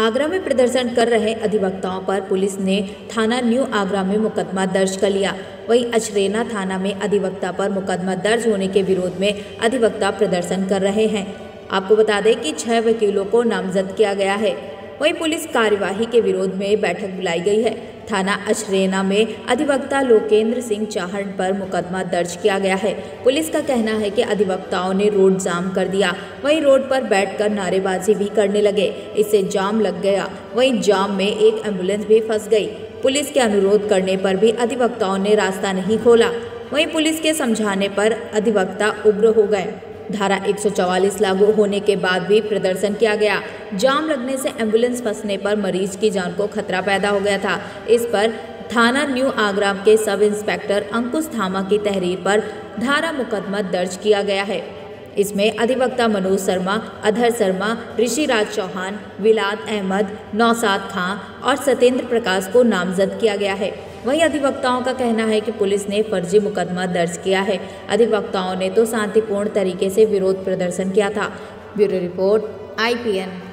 आगरा में प्रदर्शन कर रहे अधिवक्ताओं पर पुलिस ने थाना न्यू आगरा में मुकदमा दर्ज कर लिया। वहीं अचरेना थाना में अधिवक्ता पर मुकदमा दर्ज होने के विरोध में अधिवक्ता प्रदर्शन कर रहे हैं। आपको बता दें कि छह वकीलों को नामजद किया गया है। वहीं पुलिस कार्यवाही के विरोध में बैठक बुलाई गई है। थाना अछरेना में अधिवक्ता लोकेंद्र सिंह चाहन पर मुकदमा दर्ज किया गया है। पुलिस का कहना है कि अधिवक्ताओं ने रोड जाम कर दिया। वहीं रोड पर बैठकर नारेबाजी भी करने लगे। इससे जाम लग गया। वहीं जाम में एक एंबुलेंस भी फंस गई। पुलिस के अनुरोध करने पर भी अधिवक्ताओं ने रास्ता नहीं खोला। वहीं पुलिस के समझाने पर अधिवक्ता उग्र हो गए। धारा 144 लागू होने के बाद भी प्रदर्शन किया गया। जाम लगने से एंबुलेंस फंसने पर मरीज़ की जान को खतरा पैदा हो गया था। इस पर थाना न्यू आगरा के सब इंस्पेक्टर अंकुश थामा की तहरीर पर धारा मुकदमा दर्ज किया गया है। इसमें अधिवक्ता मनोज शर्मा, अधर शर्मा, ऋषिराज चौहान, विलाद अहमद, नौसाद खां और सत्येंद्र प्रकाश को नामजद किया गया है। वहीं अधिवक्ताओं का कहना है कि पुलिस ने फर्जी मुकदमा दर्ज किया है। अधिवक्ताओं ने तो शांतिपूर्ण तरीके से विरोध प्रदर्शन किया था। Bureau report, IPN.